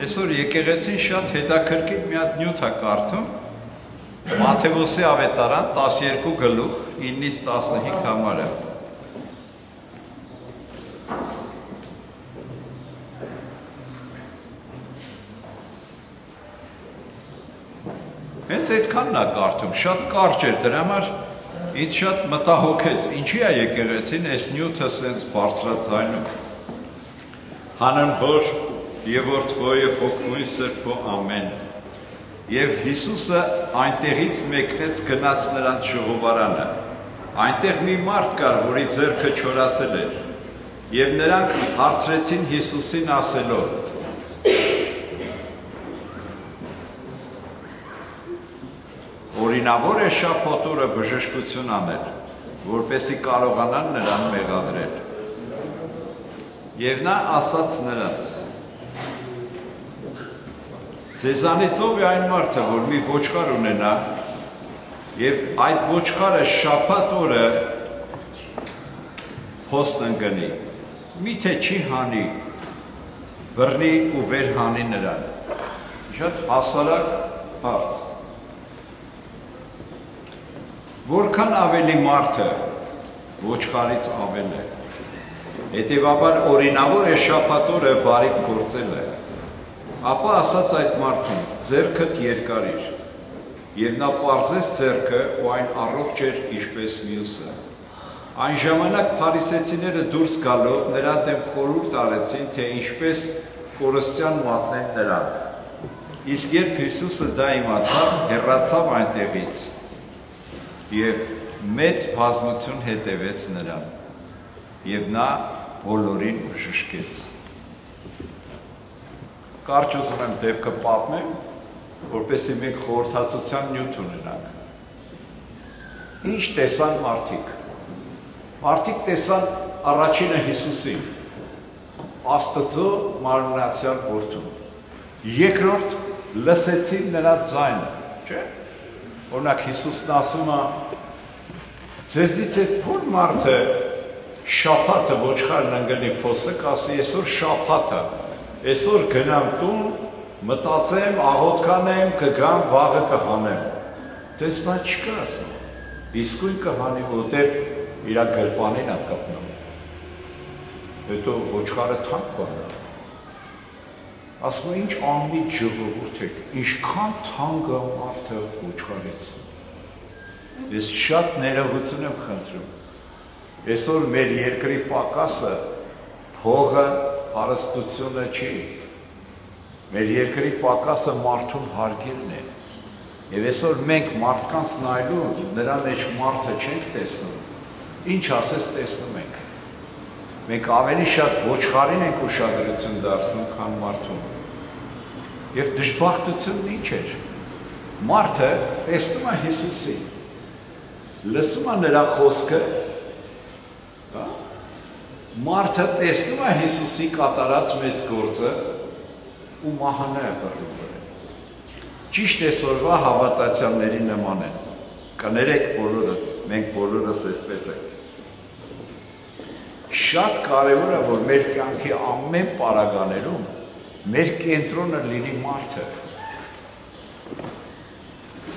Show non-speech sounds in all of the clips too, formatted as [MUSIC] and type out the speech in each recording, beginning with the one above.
Այսօր եկեղեցին շատ հետաքրքիր մի հատ նյութ է կարդում. Մաթեոսի ավետարան 12 գլուխ 9-ից 15 համարը։ Հենց այդքանն է կարդում, շատ կարճ էր, դրա համար ինձ շատ մտահոգեց, ինչի է եկեղեցին այս նյութը սենց բարձրացայնում։ Հանն հոր եւ որդվո եւ հոգնույն սրբո ամեն։ Եվ Հիսուսը այնտեղից մեկնեց գնաց նրանց ժողովարանը։ Այնտեղ մի մարդ կար, որի ձեռքը չորացել էր։ Եվ նրանք հարցրեցին Հիսուսին ասելով. Օրինավոր է շապոտորը բժշկություն անել, որպեսի կարողանան նրան մեղադրել։ Եվ նա ասաց նրանց. Ձեզանից ով է այն մարդը, որ մի ոչխար ունենա, եւ այդ ոչխարը շապատ օրը խոսն ընկնի։ Միթե չի հանի, բռնի ու վեր հանի նրան։ Շատ հասարակ հարց Որքան ավելի մարդը ոչխարից ավել է։ Հետևաբար օրինավոր է շապատորը բարիք գործելը։ Ապա ասաց այդ մարդուն. ձերքդ երկարիր։ Եվ նա պարզեց ձերքը ու այն առողջ էր ինչպես մյուսը։ Այն ժամանակ փարիսեցիները դուրս գալով նրա դեմ խորհուրդ արեցին, թե ինչպես կորստյան մատնեն նրան։ Իսկ երբ Հիսուսը դա իմացավ, հեռացավ այնտեղից եւ մեծ բազմություն հետևեց նրան եւ նա բոլորին բժշկեց կարճ ուզում եմ դեպքը պատմեմ որպեսզի մենք խորհրդածության նյութ ունենանք ինչ տեսան մարդիկ մարդիկ տեսան առաջինը Հիսուսին Աստծո մարմնացյալ որդուն երկրորդ լսեցին նրա ձայնը չէ՞ Օրինակ Հիսուսն ասում է Ձեզնից այդ որ մարդը շապատը ոչխարն ընկնի փոսը, կասի այսօր շապատը։ Այսօր գնամ տուն, մտածեմ, աղոտ կանեմ, կգամ, վաղը կհանեմ։ Դες բան չկա ասում։ Իսկույն կհանի, որտեղ իր գրպանին է կապնում։ Հետո ոչխարը թանկ բան է ասում ինչ անմիջ ժողովուրդ եք, ինչքան թանկ է մարդը ոչխարից։ Ես շատ ներողություն եմ խնդրում։ Այսօր մեր երկրի պակասը փողը, հարստությունը չի։ Մեր երկրի պակասը մարդուն հարգելն է։ Եվ այսօր մենք մարդկանց նայելու նրա մեջ մարդը չենք տեսնում։ Ինչ ասես տեսնում ենք մենք ավելի շատ ոչխարին ենք ուշադրություն դարձնում, քան մարդուն։ Եվ դժբախտությունն ինչ էր։ Մարդը տեսնում է Հիսուսին, լսում է նրա խոսքը? Մարդը տեսնում է Հիսուսի կատարած մեծ գործը ու մահանա է բռնում վրա։ Ճիշտ այսօրվա հավատացյալների նման են։ Կներեք բոլորը, մենք բոլորս այսպես ենք շատ կարևոր է, որ մեր կյանքի ամեն պարագաներում մեր կենտրոնը լինի մարդը։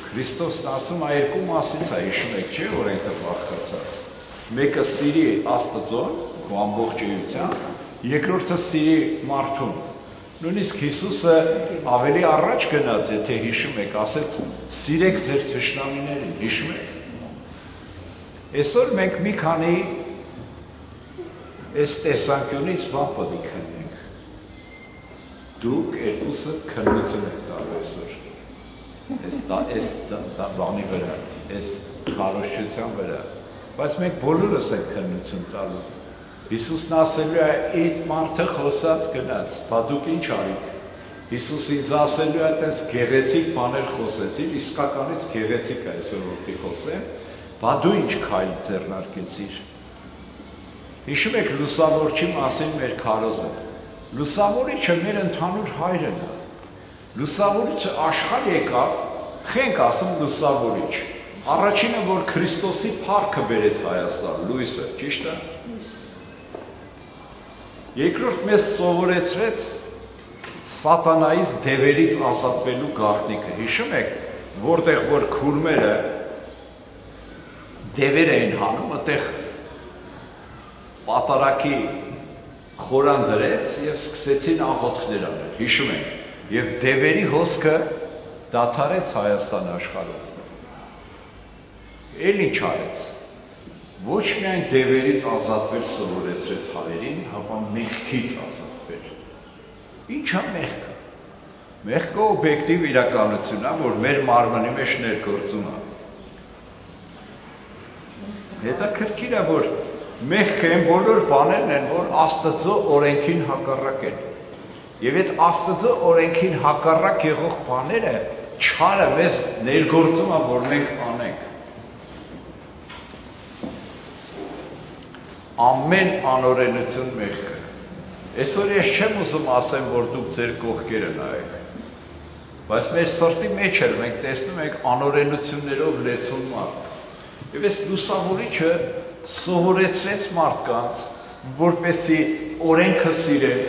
Քրիստոսն ասում է երկու մասից է հիշում եք, չէ՞ օրենքը բաղկացած։ Մեկը սիրի Աստծուն, քո ամբողջ էությամբ, երկրորդը սիրի մարդուն։ Նույնիսկ Հիսուսը ավելի առաջ գնաց, եթե հիշում եք, ասեց. «Սիրեք ձեր թշնամիներին», հիշում եք։ Այսօր մենք մի քանի Այս տեսանկյունից բան պետք է քննենք։ Դուք երկուսը քննություն եք տալու այսօր։ Այս այս բանի վրա, այս քարոշչության վրա։ Բայց մենք բոլորս ենք քննություն տալու։ Հիսուսն ասելու է, այդ մարդը խոսած գնաց, բա դուք ինչ արիք։ Հիսուս ինձ ասելու է, այդպես գեղեցիկ բաներ խոսեցիր, իսկականից գեղեցիկ է այսօր որ պիտի խոսեմ, բա դու ինչ քայլ ձեռնարկեցիր։ Հիշում եք լուսավորչի մասին մեր քարոզը։ Լուսավորիչը մեր ընդհանուր հայրն է։ Լուսավորիչը աշխարհ եկավ, խենք ասում լուսավորիչ։ Առաջինը որ Քրիստոսի փառքը բերեց Հայաստան, լույսը, ճիշտ է։ Երկրորդ մեզ սովորեցրեց սատանայից դևերից ազատվելու գաղտնիքը։ Հիշում եք, որտեղ որ քուրմերը դևեր էին հանում, այդտեղ պատարակի խորան դրեց եւ սկսեցին աղոթքներ անել։ Հիշում եք, եւ դևերի հոսքը դադարեց Հայաստանի աշխարհում։ Էլ ինչ արեց ոչ միայն դևերից ազատվել սովորեցրեց հայերին, հապա մեղքից ազատվել։ Ինչ է մեղքը։ Մեղքը օբյեկտիվ իրականություն է, որ մեր մարմնի մեջ ներգործում է։ Հետաքրքիր է, որ մեղքը այն բոլոր բաներն են, որ Աստծո օրենքին հակառակ են։ Եվ այդ Աստծո օրենքին հակառակ եղող բաները չարը մեզ ներգործում է, որ մենք ամեն անօրենություն մեղքը։ Այսօր ես չեմ ուզում ասեմ, որ դուք ձեր կողքերը նայեք։ Բայց մեր սրտի մեջ էլ մենք տեսնում ենք անօրենություններով լեցուն մարդ։ Եվ այս լուսավորիչը սովորեցրեց մարդկանց, որպեսի օրենքը սիրեն,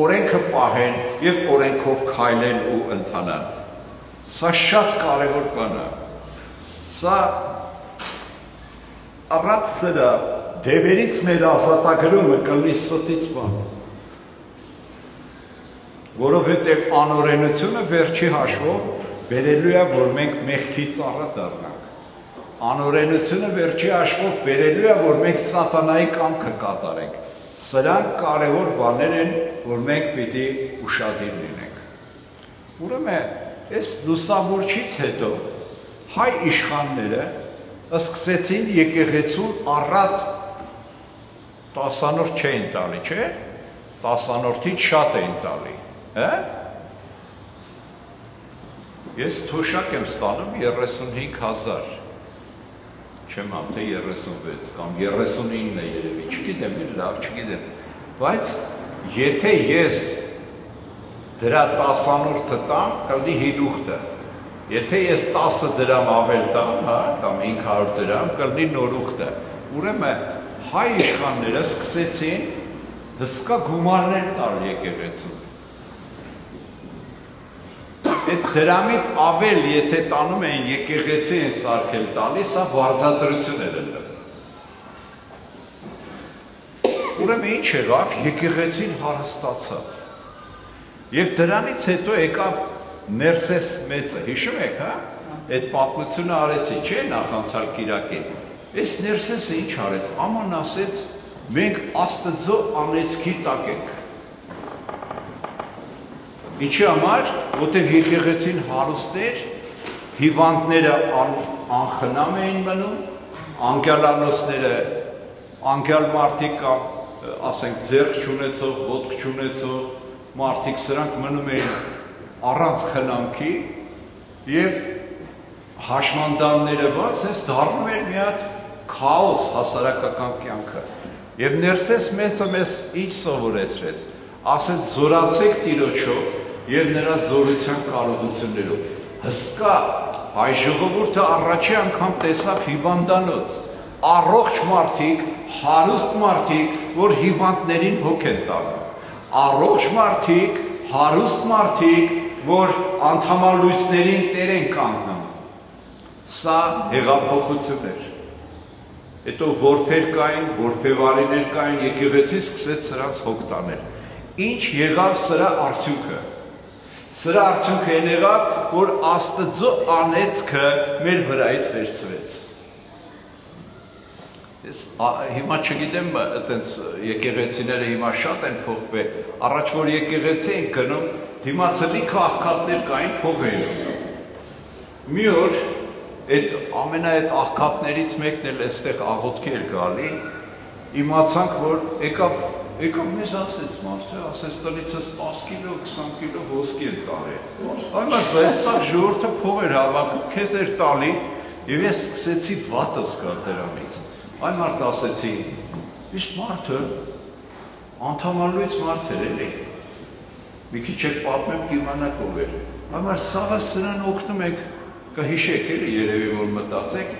օրենքը պահեն եւ օրենքով քայլեն ու ընթանան։ Սա շատ կարևոր բան է։ Սա առանց սրա դևերից մեր ազատագրումը կլինի ստից բան։ Որովհետև անօրենությունը վերջի հաշվով բերելու է, որ մենք մեղքից առա դառնանք։ Անօրենությունը վերջի հաշվով բերելու է, որ մենք սատանայի կամքը կատարենք։ Սրանք կարևոր բաներ են, որ մենք պիտի ուշադիր լինենք։ Ուրեմն, այս լուսավորչից հետո հայ իշխանները սկսեցին եկեղեցուն առատ տասանորդ չէին տալի, չէ՞։ Տասանորդից շատ էին տալի, հա՞։ Ես թոշակ եմ ստանում 35000 չեմ ամ թե 36 կամ 39 է երևի, չգիտեմ, լավ չգիտեմ։ Բայց եթե ես դրա 10-որդը տամ, կլինի հիլուխտը։ Եթե ես 10 դրամ ավել տամ, հա, կամ 500 դրամ, կլինի նորուխտը։ Ուրեմն հայ իշխանները սկսեցին հսկա գումարներ տալ եկեղեցուն։ Այդ դրամից ավել, եթե տանում էին եկեղեցի են սարքել տալիս, սա վարձատրություն էր ըլլը։ Ուրեմն ինչ եղավ, եկեղեցին հարստացավ։ Եվ դրանից հետո եկավ Ներսես մեծը, հիշում եք, հա? Այդ պատմությունը արեցի, չէ՞ նախանցալ Կիրակին Այս ներսեսը ինչ արեց, աման ասեց, մենք աստծո անեցքի տակ ենք։ Ինչի համար, որտեղ եկեղեցին հարուստ էր, հիվանդները ան, անխնամ էին մնում, անկյալանոսները, անկյալ մարդիկ կամ, ասենք, ձերք չունեցող, ոտք չունեցող մարդիկ սրանք մնում էին առանց խնամքի և հաշմանդամները բաց, ես դարնում էր մի հատ քաոս հասարակական կյանքը։ Եւ Ներսես մեծը մեզ ինչ սովորեցրեց։ Ասեց զորացեք Տիրոջով եւ նրա զորության կարողություններով։ Հսկա հայ ժողովուրդը առաջի անգամ տեսավ հիվանդանոց։ Առողջ մարդիկ, հարուստ մարդիկ, որ հիվանդներին հոգ են տալու։ Առողջ մարդիկ, հարուստ մարդիկ, որ անդամալույցներին տեր են կանգնում։ Սա հեղափոխություն էր հետո որբեր կային, որբևարիներ կային, եկեղեցին սկսեց սրանց հոգ տանել։ Ինչ եղավ սրա արդյունքը։ Սրա արդյունքը այն եղավ, որ Աստծո անեծքը մեր վրայից վերցվեց։ Ես հիմա չգիտեմ, այտենց եկեղեցիները հիմա շատ են փոխվել։ Առաջ որ եկեղեցի են գնում, դիմացը լիքը աղքատներ կային, փող էին ուզում։ Մի օր այդ ամենա այդ աղքատներից մեկն էլ այստեղ աղոտքի էր գալի, իմացանք, որ եկավ եկավ մեզ ասեց մարդը, ասեց տնիցս 10 կիլո, 20 կիլո ոսկի են տարել։ Այ մարդ, այս սա ժողովրդը փող էր հավաքում, քեզ էր տալի, եւ ես սկսեցի վատը զգալ դրանից։ Այ մարդ ասեցի, իսկ մարդը անդամալուից մարդ էր էլի։ Մի քիչ եք պատմեմ կիմանաք ով էր։ Այ մարդ սաղը սրան օգնում եք կհիշեք էլի երևի որ մտածեք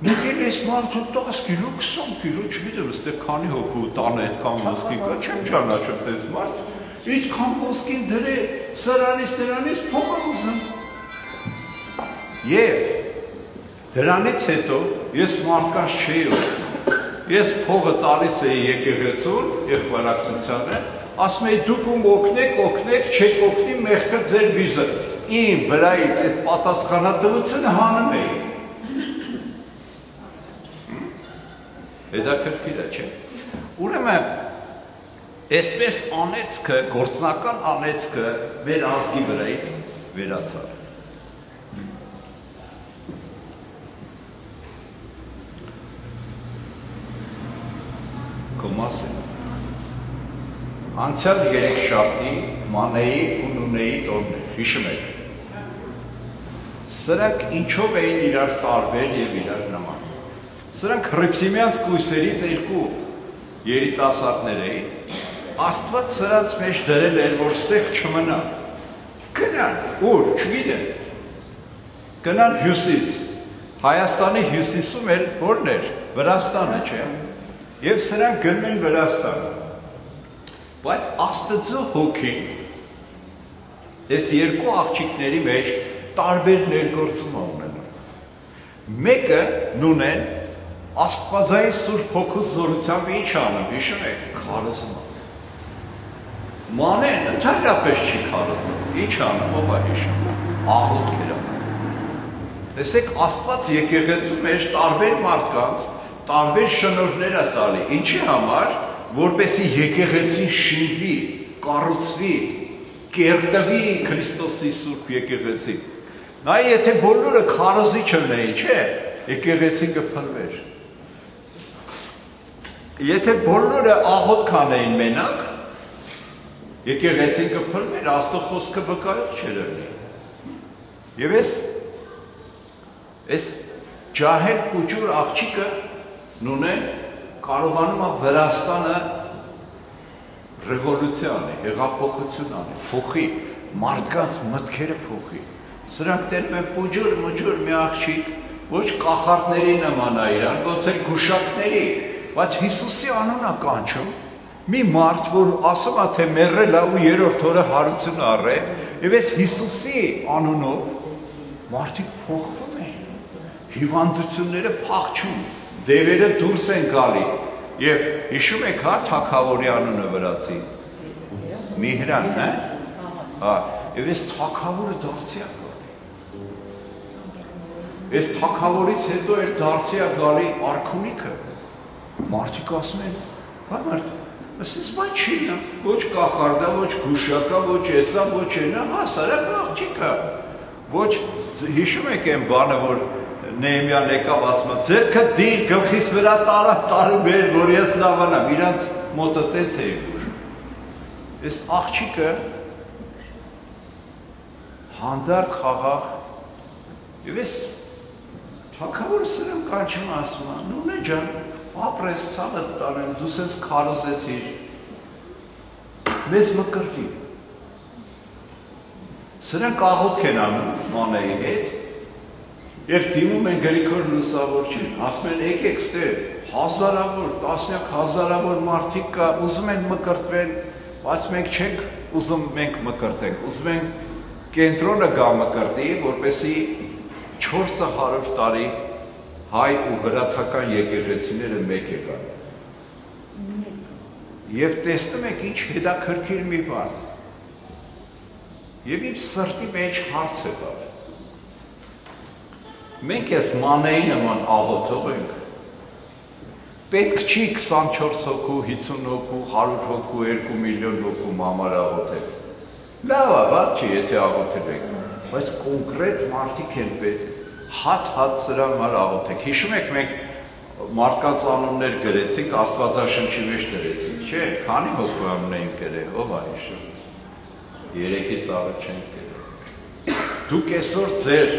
էլ այս մարդու 10 կիլո, 20 կիլո, չգիտեմ, այստեղ քանի հոգու տանը այդքան ոսկի կա, չեմ ճանաչում դες մարդ։ Ինչքան ոսկին դրե, սրանից նրանից փող ուզում։ Եվ դրանից հետո ես մարդկանց չէի ուզում։ Ես փողը տալիս էի եկեղեցուն, եղբարակցությանը, ասում էի դուք ում օգնեք, օգնեք, չեք օգնի մեղքը ձեր վիզը։ Իմ վրայից այդ պատասխանատվությունը հանում էի։ Հետաքրքիր է, չէ՞։ Ուրեմն այսպես անեցքը, գործնական անեցքը մեր ազգի վրայից վերացավ։ Կոմասը Անցյալ 3 շաբթի Մանեի ու Նունեի տորներ, հիշում եք։ Սրանք ինչով էին իրար տարբեր եւ իրար նման։ Սրանք հրիփսիմյանց կույսերից երկու երիտասարդներ էին։ Աստված սրանց մեջ դրել էր, որ ստեղ չմնա։ Գնան, ուր, չգիտեմ։ Գնան հյուսիս։ Հայաստանի հյուսիսում էլ որն էր, Վրաստանը, չէ՞։ Եվ սրանք գնում են Վրաստան։ Բայց Աստծո հոգին այս երկու աղջիկների մեջ տարբեր ներգործում ունենում։ Մեկը նունեն Աստվածային Սուրբ Հոգու զորությամբ ինչ անում, հիշում եք, քարոզում։ Մանեն ընդհանրապես չի քարոզում։ Ինչ անում, ով է հիշում։ Աղոթքեր անում։ Տեսեք, Աստված եկեղեցու մեջ տարբեր մարդկանց տարբեր շնորհներ է տալի։ Ինչի համար, որպեսի եկեղեցին շինվի, կառուցվի, կերտվի Քրիստոսի Սուրբ եկեղեցի։ Նա եթե բոլորը քարոզիչ լինեին, չէ, եկեղեցին կփլվեր։ Եթե բոլորը աղոտ կանեին մենակ, եկեղեցին կփլվեր, Աստծո խոսքը վկայող չէր լինի։ Եվ այս այս ջահել կուճուր աղջիկը նունե կարողանում է Վրաստանը ռևոլյուցիան է, հեղափոխություն անի, փոխի, մարդկանց մտքերը փոխի։ Սրանք տերում են պուջուր, մջուր մի աղջիկ, ոչ կախարդների նման է իրան, էլ գուշակների, բայց Հիսուսի անունը կանչում, մի մարդ, որ ասում է, թե մերրել է ու երորդ օրը հարություն առե, եւ այս Հիսուսի անունով մարդիկ փոխվում են, հիվանդությունները փախչում, դևերը դուրս են գալի, եւ հիշում եք հա թակավորի անունը վրացի, Միհրանն է, հա, եւ այս թակավորը դարձյա Այս թակավորից հետո էր դարձյա գալի արքունիքը։ Մարդիկ ասում են, «Բա մարդ, ասես բա չի նա, ոչ կախարդա, ոչ գուշակա, ոչ էսա, ոչ այնա, հասարակ աղջիկա։ Ոչ հիշում եք այն բանը, որ Նեհեմյան եկավ ասում «Ձերքը դիր գլխիս վրա տարա տարուբեր, որ ես լավանամ»։ Իրանց մոտտեց է ուժ։ Այս աղջիկը հանդարտ խաղաղ եւ այս Թակավորը սրեմ կանչում ասում է, նունե ջան, ապրես ցավը տանեմ, դու սենց քարոզեցիր։ Մեզ մկրտի։ Սրանք աղոթք են անում Մանեի հետ եւ դիմում են Գրիգոր Լուսավորչին, ասում են եկեք ստե հազարավոր, տասնյակ հազարավոր մարդիկ կա, ուզում են մկրտվել, բայց մենք չենք ուզում մենք մկրտենք, ուզում ենք կենտրոնը գա մկրտի, որպեսի 400 տարի հայ ու վրացական եկեղեցիները մեկ եկան։ Եվ տեսնում եք ինչ հետաքրքիր մի բան։ Եվ իմ սրտի մեջ հարց եղավ։ Մենք ես մանեի նման աղոթող ենք։ Պետք չի 24 հոգու, 50 հոգու, 100 հոգու, 2 միլիոն հոգու համար աղոթել։ Լավ է, ված չի, եթե աղոթել եք բայց կոնկրետ մարդիկ են պետք հատ-հատ սրան մար աղոթեք։ Հիշում եք մենք մարդկանց անուններ գրեցինք, Աստվածաշնչի մեջ դրեցինք, չէ՞։ Քանի հոգու անուն էին գրել, ով է հիշում։ Երեքից ավել չենք գրել։ Դուք այսօր ձեր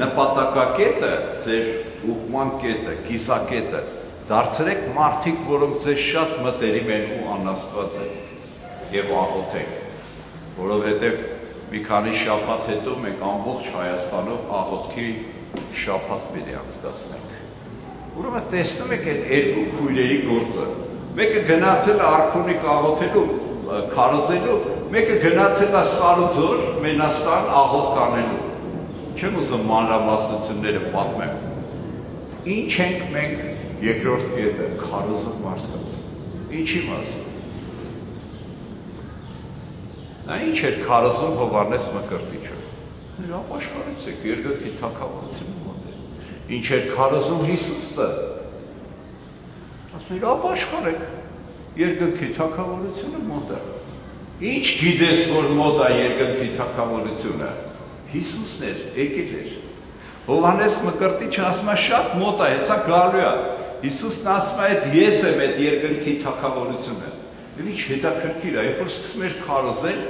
նպատակակետը, ձեր ուղման կետը, կիսակետը դարձրեք մարդիկ, որոնք ձեզ շատ մտերիմ են ու անաստված են եւ աղոթեք, որովհետեւ մի քանի շաբաթ հետո մենք ամբողջ Հայաստանով աղոթքի շաբաթ պիտի անցկացնենք։ Ուրեմն տեսնում եք այդ երկու քույրերի գործը։ Մեկը գնացել է արքունիկ աղոթելու, քարոզելու, մեկը գնացել է Սարուձոր, Մենաստան աղոտ կանելու։ Չեմ ուզում մանրամասնությունները պատմեմ։ Ինչ ենք մենք երկրորդ կետը քարոզող մարդկանց։ Ինչի մասը։ Նա ինչ էր քարոզում Հովանես Մկրտիչը։ Նրա աշխարհից է երկրի թակավորությունը մոտ Ինչ էր քարոզում Հիսուսը։ Ասում էր, ապ աշխարհեք երկնքի թակավորությունը մոտ է։ Ինչ գիտես, որ մոտ է երկնքի թակավորությունը։ Հիսուսն էր, եկել էր։ Հովանես Մկրտիչը ասում է շատ մոտ է, հեսա գալու է։ Հիսուսն ասում է, այդ ես եմ այդ երկնքի թակավորությունը։ Եվ ինչ հետաքրքիր է, երբ որ սկսում էր քարոզել,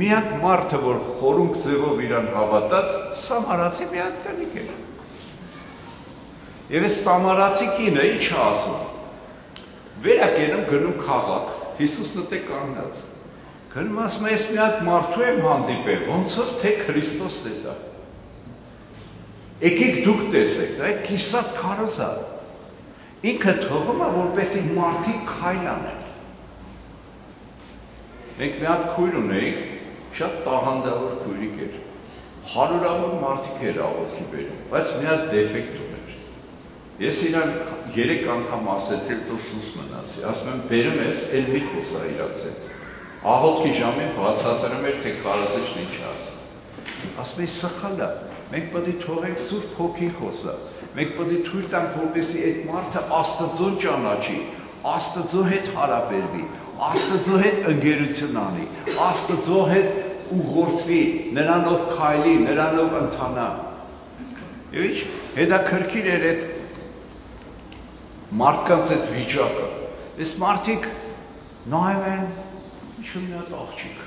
միակ մարդը, որ խորունկ ձևով իրան հավատաց, Սամարացի մի հատ կնիկ էր։ Եվ այս Սամարացի կինը ի՞նչ է ասում վերակենում գնում քաղաք, Հիսուսն դե կանգնած։ Գնում ասում է, ես մի հատ մարդու եմ հանդիպել, ոնց որ թե Քրիստոսն է դա։ Եկեք դուք տեսեք, դա կիսատ քարոզա։ Ինքը թողում է, որպեսի մարդիկ քայլ անեն։ Մենք մի հատ քույր ունեինք, շատ տաղանդավոր քույրիկ էր։ Հարյուրավոր մարդիկ էր աղոթքի բերում, բայց մի հատ դեֆեկտ Ես իրան 3 անգամ ասեցի, դու սուս մնացի։ Ասում եմ, բերում ես, էլ մի խոսա իրաց հետ։ Աղոթքի ժամին բացատրում էր, թե կարազիչն ինչ ասա։ Ասում եմ, սխալ է։ Մենք պետք է թողենք Սուրբ Հոգի խոսա։ Մենք պետք է թույլ տանք, որպեսզի այդ մարդը Աստծուն ճանաչի, Աստծո հետ հարաբերվի, Աստծո հետ ընկերություն անի, Աստծո հետ ուղղորդվի, նրանով քայլի, նրանով ընթանա։ ինչ հետաքրքիր էր այդ մարդկանց այդ վիճակը։ Այս մարդիկ նայում են ինչ-որ մի հատ աղջիկ։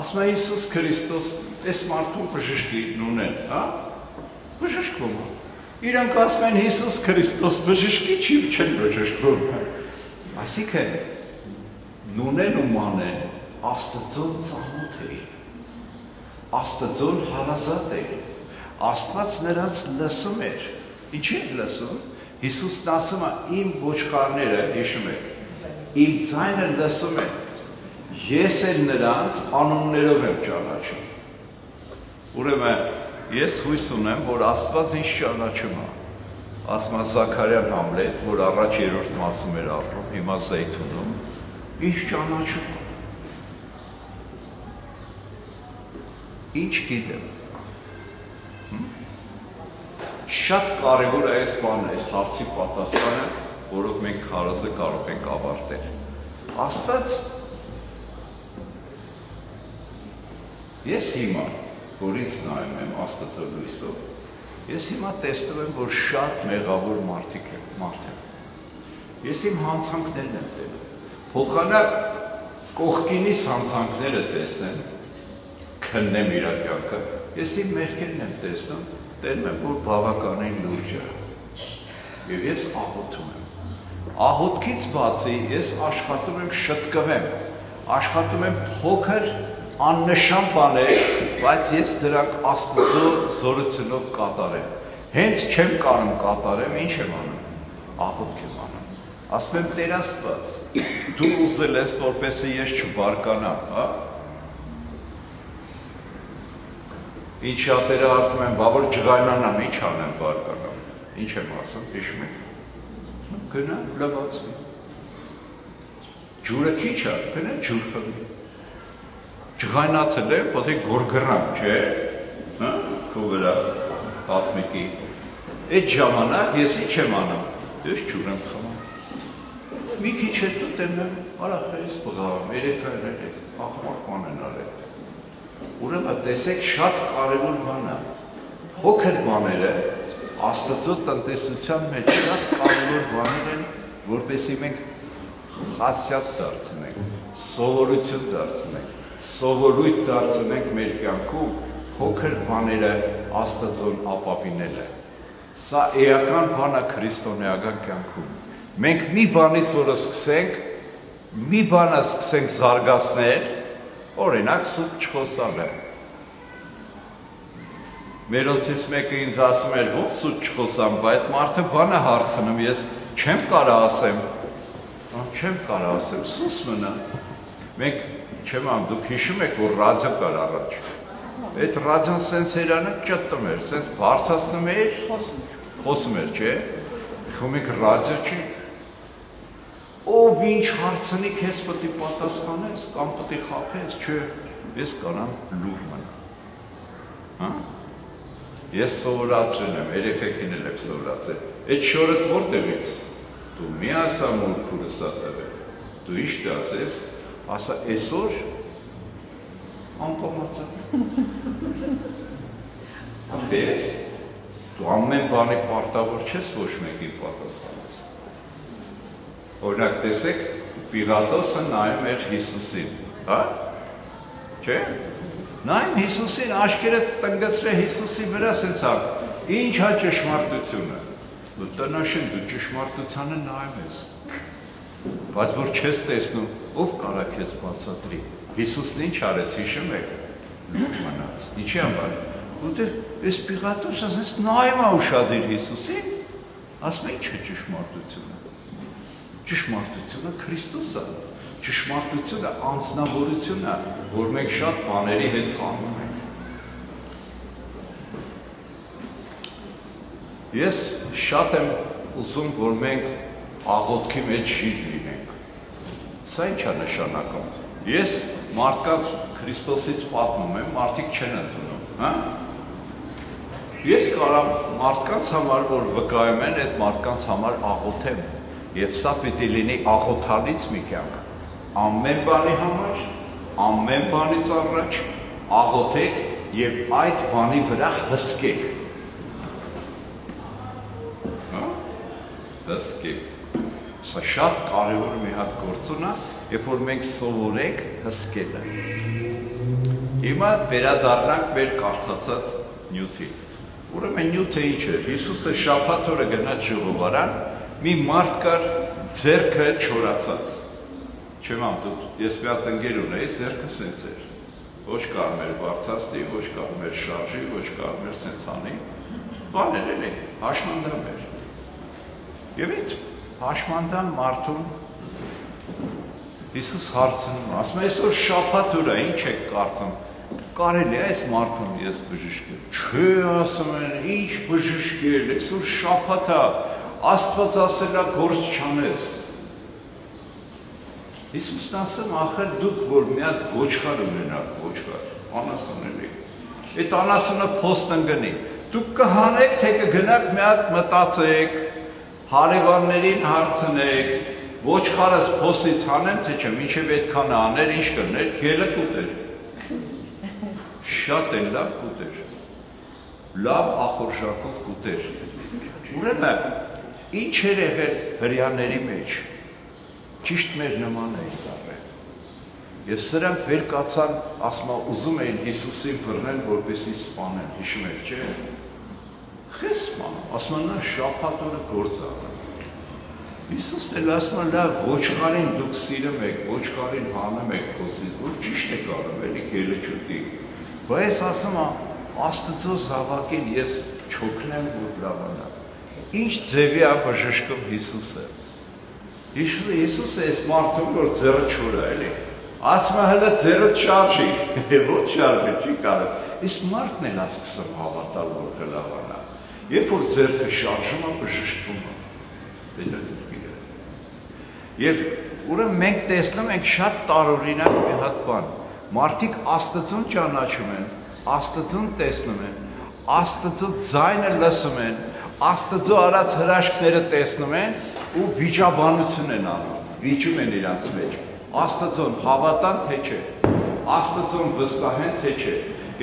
Ասում է Հիսուս Քրիստոս, այս մարդուն բժշկի նունեն, հա? Բժշկվում է։ Իրանք ասում են Հիսուս Քրիստոս բժշկի չի, չեն բժշկվում։ Այսինքն նունեն ու մանեն Աստծուն ծանոթ էին։ Աստծուն հարազատ էին։ Աստված նրանց լսում էր։ Ինչի՞ էր լսում։ Հիսուսն ասում է իմ ոչխարները, հիշում եք, իմ ձայնը լսում են։ Ես էլ նրանց անուններով եմ ճանաչում։ Ուրեմն ես հույս ունեմ, որ Աստված ինձ ճանաչում է։ Ասում է Զաքարյան Համլետ, որ առաջ երրորդ մասում էր ապրում, հիմա Զեյթունում, ինձ ճանաչում։ Ինչ գիտեմ շատ կարևոր է այս բանը, այս հարցի պատասխանը, որով մենք քարոզը կարող ենք ավարտել։ Աստված Ես հիմա, որ ինձ նայում եմ Աստծո լույսով, ես հիմա տեսնում եմ, որ շատ մեղավոր մարդիկ են, մարդ են։ Ես իմ հանցանքներն եմ տենում։ Փոխանակ կողքինիս հանցանքները տեսնեն, քննեմ իր կյանքը, ես իմ մեղքերն եմ տեսնում, տենում եմ, որ բավականին լուրջ է։ Եվ ես աղոթում եմ։ Աղոթքից բացի ես աշխատում եմ շտկվեմ, աշխատում եմ փոքր աննշան բաներ, բայց ես դրանք Աստծո զորությունով կատարեմ։ Հենց չեմ կարող կատարեմ, ինչ եմ անում։ Աղոթք եմ անում։ Ասում եմ Տեր Աստված, դու ուզել ես, որպեսզի ես չբարկանամ, հա? Ինչ շատերը ասում են, բա որ ջղայնանամ, ինչ անեմ բարկանամ։ Ինչ եմ ասում, հիշում եք։ Գնա, լվացվի։ Ջուրը քիչ է, գնա ջուր խմի։ Ջղայնացել եմ, պետք է գորգռամ, չէ՞։ Հա, քո վրա հասմիկի։ Այդ ժամանակ ես ինչ եմ անում։ Ես ջուր եմ խմում։ Մի քիչ հետո տենում, արա, ես բղավում, երեխաներ եք, ախմախ բան են արել Ուրեմն տեսեք շատ կարևոր բան է։ Փոքր բաները Աստծո տնտեսության մեջ շատ կարևոր բաներ են, որպեսզի մենք խասյատ դարձնենք, սովորություն դարձնենք, սովորույթ դարձնենք մեր կյանքում փոքր բաները Աստծոն ապավինելը։ Սա էական բան է քրիստոնեական կյանքում։ Մենք մի բանից, որը սկսենք, մի բանը սկսենք զարգացնել, Օրինակ սուտ չխոսալը։ Մերոցից մեկը ինձ ասում էր, ո՞ց սուտ չխոսամ, բայց մարդը բանը հարցնում, ես չեմ կարա ասեմ։ Չեմ կարա ասեմ, սուս մնա։ Մենք չեմ ամ դուք հիշում եք որ ռադիո կար առաջ։ Այդ ռադիոն սենց երանը ճտտում էր, սենց բարձրացնում էր, խոսում էր, չէ՞։ Խոմ եք ռադիո չի։ Ով ինչ հարցնի քեզ պետք է պատասխանես կամ պետք է խափես, չէ։ Ես կանամ լուր մնա։ Հա? Ես սովորացրել եմ, երեխեքին էլ եմ սովորացել։ Այդ շորը որտեղից։ Դու մի ասա որ քուրս ա տվել։ Դու ինչ դասես, ասա այսօր անկոմացա։ Ախես, դու ամեն բանի պարտավոր չես ոչ մեկին պատասխանես։ Օրինակ տեսեք, Պիլատոսը նայում էր Հիսուսին, հա? Չէ՞։ Նայում Հիսուսին, աշկերը տնգծրե Հիսուսի վրա սենց հա։ Ինչ հա ճշմարտությունը։ Դու տնաշեն դու ճշմարտությանը նայում ես։ Բայց որ չես տեսնում, ով կարա քեզ բացատրի։ Հիսուսն ինչ արեց, հիշում եք։ Լուր մնաց։ Ինչի համար։ Որտեղ այս Պիղատոսը ասես նայում է ուշադիր Հիսուսին, ասում է ինչ է ճշմարտությունը։ Ճշմարտությունը Քրիստոսը։ Ճշմարտությունը անձնավորությունն է, որ մենք շատ բաների հետ խանում ենք։ Ես շատ եմ ուզում, որ մենք աղոթքի մեջ ժիտ լինենք։ Սա ինչ է նշանակում։ Ես մարդկանց Քրիստոսից պատմում եմ, մարդիկ չեն ընդունում, հա? Ես կարամ մարդկանց համար, որ վկայում են, այդ մարդկանց համար աղոթեմ։ Եվ սա պիտի լինի աղոթալից մի կյանք։ Ամեն բանի համար, ամեն բանից առաջ աղոթեք եւ այդ բանի վրա հսկեք։ Հա? Հսկեք Սա շատ կարևոր մի հատ գործուն է, երբ որ մենք սովորենք հսկելը։ Հիմա վերադառնանք մեր կարդացած նյութին։ Ուրեմն նյութը ինչ է։ Հիսուսը շաբաթ օրը գնաց ժողովարան, մի մարդ կար ձերքը չորացած։ Չեմ ամ դու, ես մի հատ ընկեր ունեի, ձերքը սենց էր։ Ոչ կարմեր բարձրացնի, ոչ կարմեր շարժի, ոչ կարմեր սենց անի։ Բաներ էլի, հաշմանդամ էր։ Եվ այդ հաշմանդան մարդուն Հիսուս հարցնում, ասում է, այսօր շաբաթ ուր է, ինչ եք կարծում։ Կարելի է այս մարդուն ես բժշկել։ Չէ, ասում են, ինչ բժշկել, այսօր շաբաթ է, Աստված ասել է գործ չանես։ Հիսուսն ասում, ախր դուք որ մի հատ ոչխար ունենաք, ոչխար, անասուն էլի։ Այդ անասունը փոստ ընկնի։ Դուք կհանեք, թե կգնաք մի հատ մտածեք, հարևաններին հարցնեք, ոչխարս փոսից հանեմ, թե չէ, ինչև այդքան աներ, ինչ կներ, գելը կուտեր։ Շատ էլ լավ կուտեր։ Լավ ախորժակով կուտեր։ Ուրեմն, Ինչ էր եղել հрьяների մեջ։ Ճիշտ մեր նման էին տարել։ Եվ սրանք վեր կացան, ասма ուզում էին Հիսուսին բռնել, որպեսզի սպանեն, հիշում եք, չէ՞։ Խես սպան, ասма նա շափատ օրը գործ արել։ Հիսուսն էլ ասма լա ոչխարին դուք սիրում եք, ոչխարին հանում եք քոսից, որ ճիշտ է կարող էլի գելեջուտի։ Բայց ասում ասում Աստծո զավակին ես չոքնեմ, որ լավանա։ Ինչ ձևի է բժշկում Հիսուսը։ Հիշու Հիսուսը այս մարդուն որ ձեռը չորա էլի։ Ասում է հələ ձեռը չարժի, [LAUGHS] ոչ շարժի, չի կարող։ Իսկ մարդն էլ ասկսում հավատալ որ կլավանա։ Երբ որ ձերքը շարժում է, բժշկվում է։ Դերադիրը։ Եվ ուրեմն մենք տեսնում ենք շատ տարօրինակ մի հատ բան։ Մարդիկ Աստծուն ճանաչում են, Աստծուն տեսնում են, Աստծո ձայնը լսում են, Աստծո արած հրաշքները տեսնում են ու վիճաբանություն են անում, վիճում են իրանց մեջ։ Աստծուն հավատան թե չէ։ Աստծուն վստահեն թե չէ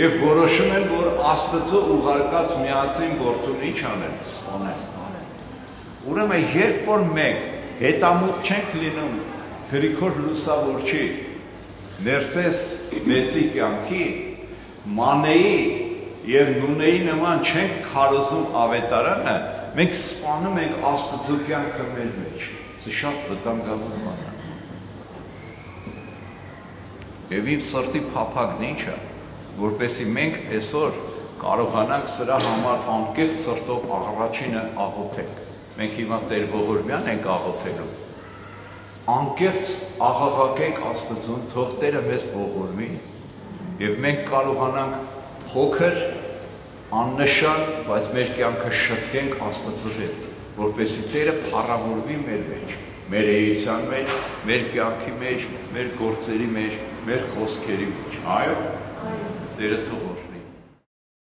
եւ որոշում են, որ Աստծո ուղարկած միածին որդուն ինչ անեն, սպանեն։ Ուրեմն երբ որ մենք հետամուտ չենք լինում Գրիգոր Լուսավորչի ներսես մեծի կյանքի մանեի եւ նունեի նման չենք քարոզում ավետարանը, մենք սպանում ենք Աստծո կյանքը մեր մեջ։ Սա շատ վտանգավոր բան է։ Եվ իմ սրտի փափագն ի՞նչ է որպեսի մենք այսօր կարողանանք սրա համար անկեղծ սրտով առաջինը աղոթենք։ Մենք հիմա Տեր Ողորմյան ենք աղոթելու։ անկեղծ աղաղակենք Աստծուն, թող Տերը մեզ ողորմի, եւ մենք կարողանանք փոքր աննշան, բայց մեր կյանքը շտկենք Աստծո հետ, որպեսզի Տերը փառավորվի մեր մեջ, մեր էության մեջ, մեր կյանքի մեջ, մեր գործերի մեջ, մեր խոսքերի մեջ։ Այո։ Տերը թող